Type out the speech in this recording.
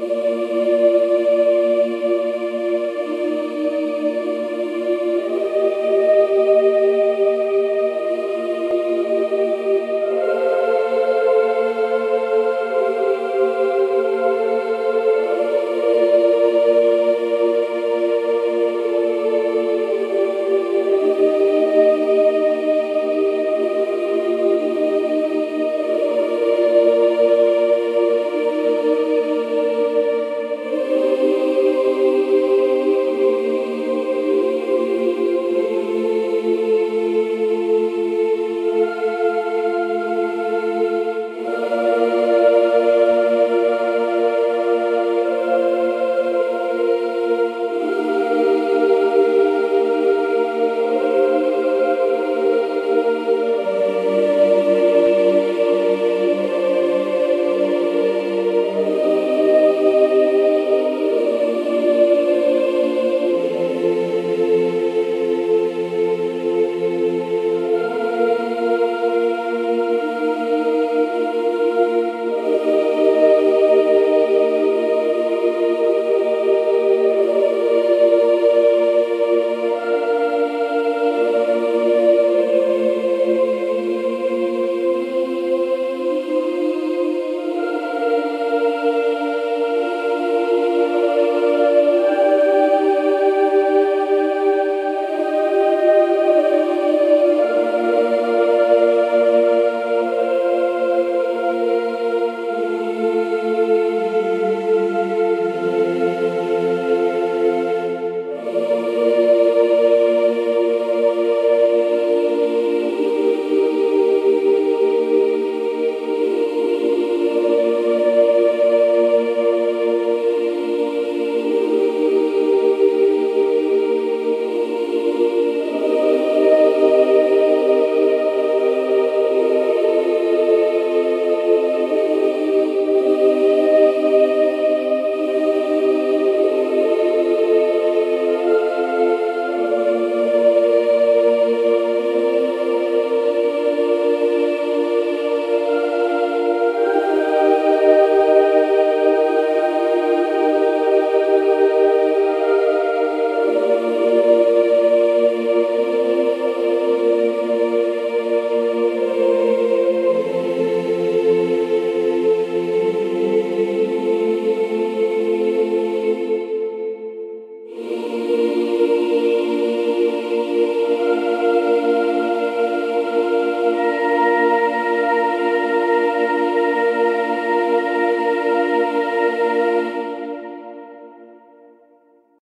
you.